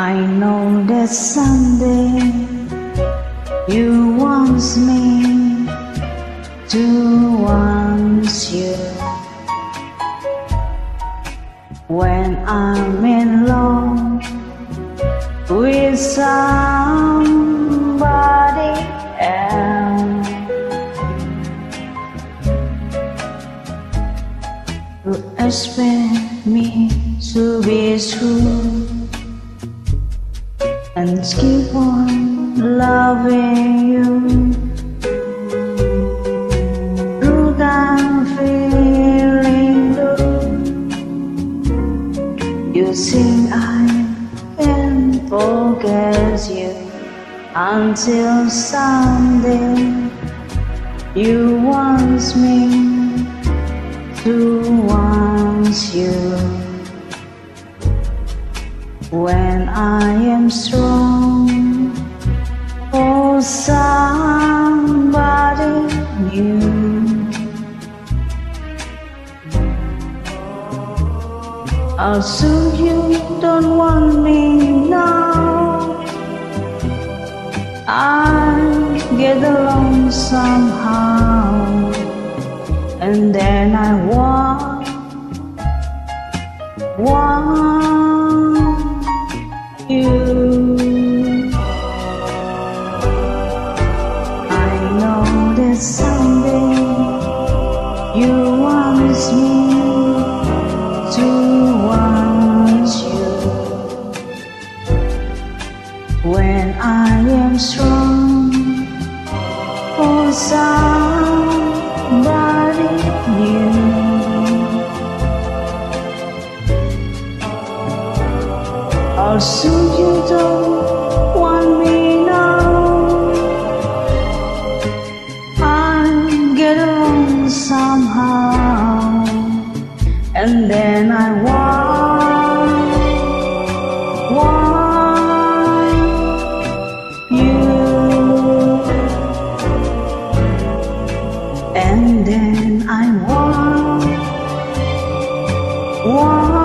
I know that someday you want me to want you. When I'm in love with somebody else, you expect me to be true and keep on loving you. That feeling blue, you think I can forget you until someday you want me to want you when I am strong for somebody new. I'll assume you don't want me now. I get along somehow, and then I want, want someday you want me to want you. When I am strong for somebody new. I'll soon you get on somehow. And then I want, why you? And then I want, why?